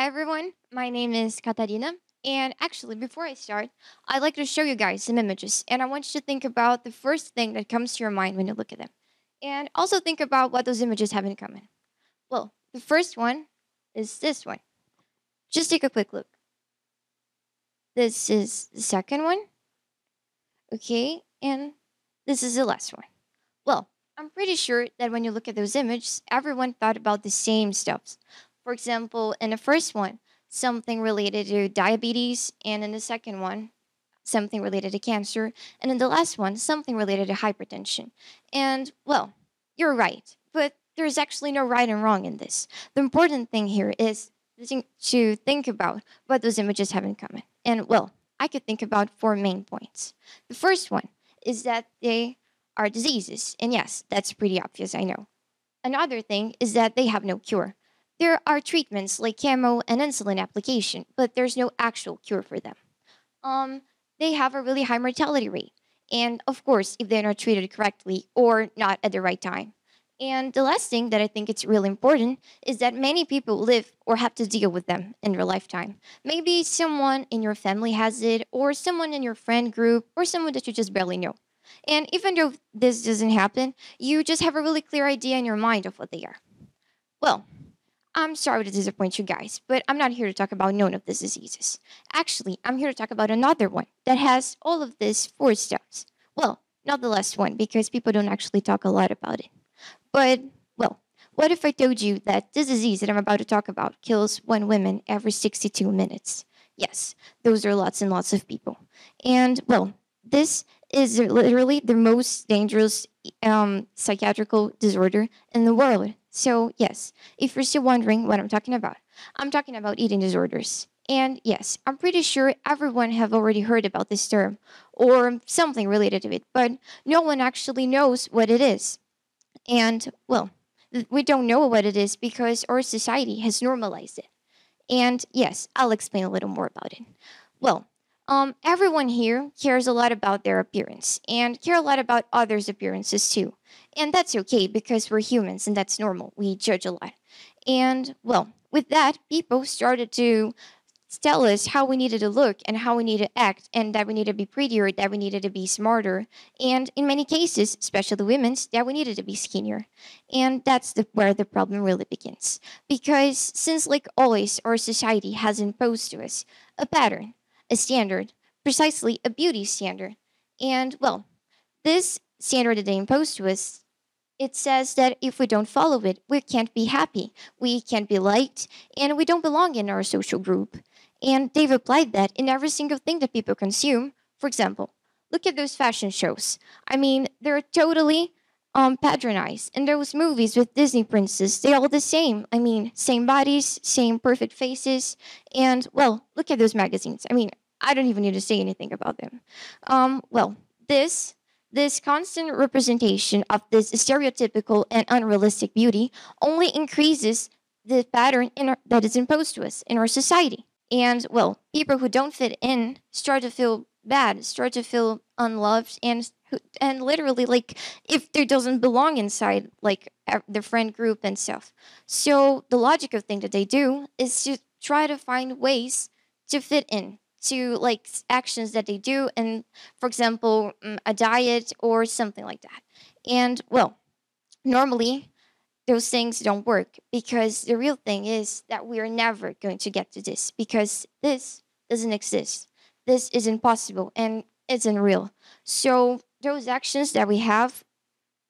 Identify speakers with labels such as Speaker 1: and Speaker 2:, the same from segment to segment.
Speaker 1: Hi everyone, my name is Catarina. And actually, before I start, I'd like to show you guys some images. And I want you to think about the first thing that comes to your mind when you look at them. And also think about what those images have in common. Well, the first one is this one. Just take a quick look. This is the second one. Okay, and this is the last one. Well, I'm pretty sure that when you look at those images, everyone thought about the same stuff. For example, in the first one, something related to diabetes, and in the second one, something related to cancer, and in the last one, something related to hypertension. And well, you're right, but there's actually no right and wrong in this. The important thing here is to think about what those images have in common. And well, I could think about four main points. The first one is that they are diseases. And yes, that's pretty obvious, I know. Another thing is that they have no cure. There are treatments like chemo and insulin application, but there's no actual cure for them. Um, they have a really high mortality rate. And of course, if they're not treated correctly or not at the right time. And the last thing that I think it's really important is that many people live or have to deal with them in their lifetime. Maybe someone in your family has it, or someone in your friend group, or someone that you just barely know. And even though this doesn't happen, you just have a really clear idea in your mind of what they are. Well, I'm sorry to disappoint you guys, but I'm not here to talk about none of these diseases. Actually, I'm here to talk about another one that has all of these four steps. Well, not the last one, because people don't actually talk a lot about it. But, well, what if I told you that this disease that I'm about to talk about kills one woman every 62 minutes? Yes, those are lots and lots of people. And, well, this is literally the most dangerous um, psychiatrical disorder in the world. So, yes, if you're still wondering what I'm talking about, I'm talking about eating disorders. And yes, I'm pretty sure everyone have already heard about this term or something related to it, but no one actually knows what it is. And well, we don't know what it is because our society has normalized it. And yes, I'll explain a little more about it. Well, um, everyone here cares a lot about their appearance and care a lot about others' appearances too. And that's okay because we're humans and that's normal. We judge a lot. And well, with that, people started to tell us how we needed to look and how we needed to act and that we needed to be prettier, that we needed to be smarter. And in many cases, especially women's, that we needed to be skinnier. And that's the, where the problem really begins. Because since like always, our society has imposed to us a pattern a standard, precisely a beauty standard. And well, this standard that they impose to us, it says that if we don't follow it, we can't be happy, we can't be liked, and we don't belong in our social group. And they've applied that in every single thing that people consume. For example, look at those fashion shows. I mean, they're totally um, patronized. And those movies with Disney princes, they're all the same. I mean, same bodies, same perfect faces. And, well, look at those magazines. I mean, I don't even need to say anything about them. Um, well, this this constant representation of this stereotypical and unrealistic beauty only increases the pattern our, that is imposed to us in our society. And well, people who don't fit in start to feel bad, start to feel unloved, and and literally like if there doesn't belong inside like the friend group and stuff. So the logical thing that they do is to try to find ways to fit in to like actions that they do and for example mm, a diet or something like that. And well normally those things don't work because the real thing is that we are never going to get to this because this doesn't exist. This is impossible. And it's unreal. So those actions that we have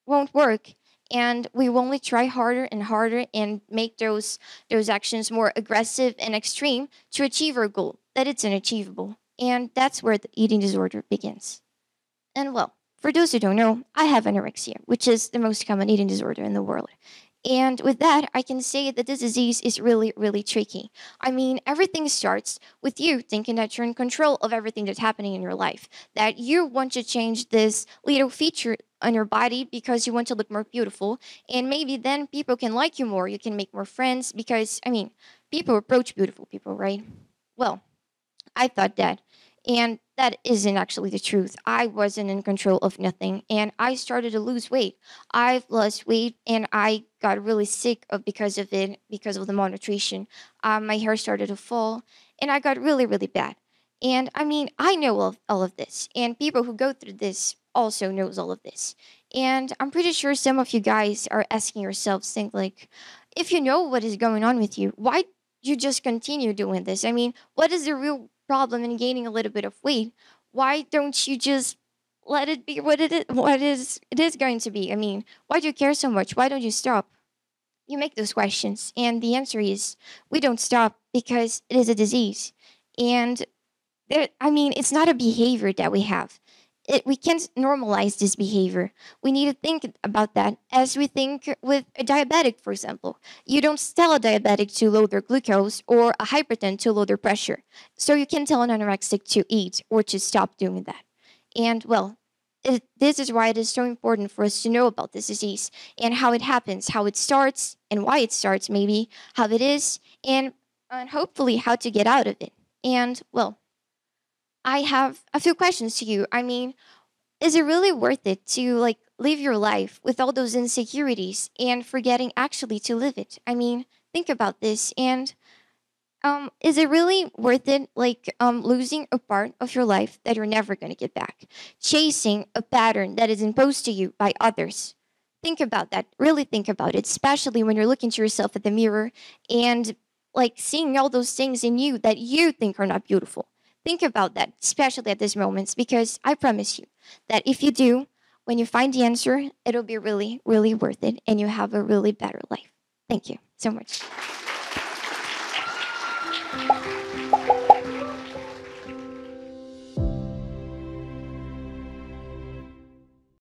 Speaker 1: won't work and we will only try harder and harder and make those those actions more aggressive and extreme to achieve our goal that it's unachievable. And that's where the eating disorder begins. And well for those who don't know i have anorexia which is the most common eating disorder in the world and with that, I can say that this disease is really, really tricky. I mean, everything starts with you thinking that you're in control of everything that's happening in your life, that you want to change this little feature on your body because you want to look more beautiful. And maybe then people can like you more. You can make more friends because, I mean, people approach beautiful people, right? Well, I thought that. And that isn't actually the truth. I wasn't in control of nothing and I started to lose weight. I've lost weight and I got really sick of because of it, because of the malnutrition. Um, my hair started to fall and I got really, really bad. And I mean, I know all of, all of this, and people who go through this also knows all of this. And I'm pretty sure some of you guys are asking yourselves, think like, if you know what is going on with you, why you just continue doing this? I mean, what is the real problem and gaining a little bit of weight? Why don't you just let it be what it is, what is it is going to be? I mean, why do you care so much? Why don't you stop? You make those questions, and the answer is we don't stop because it is a disease. And there, I mean, it's not a behavior that we have. It, we can't normalize this behavior. We need to think about that as we think with a diabetic, for example. You don't tell a diabetic to lower their glucose or a hypertensive to lower their pressure. So you can tell an anorexic to eat or to stop doing that. And well, it, this is why it is so important for us to know about this disease and how it happens, how it starts, and why it starts, maybe, how it is, and, and hopefully how to get out of it. And well, I have a few questions to you. I mean, is it really worth it to like live your life with all those insecurities and forgetting actually to live it? I mean, think about this. And um, is it really worth it like um, losing a part of your life that you're never going to get back? Chasing a pattern that is imposed to you by others. Think about that. Really think about it especially when you're looking to yourself at the mirror and like seeing all those things in you that you think are not beautiful Think about that, especially at these moments, because I promise you that if you do, when you find the answer, it'll be really, really worth it, and you have a really better life. Thank you so much.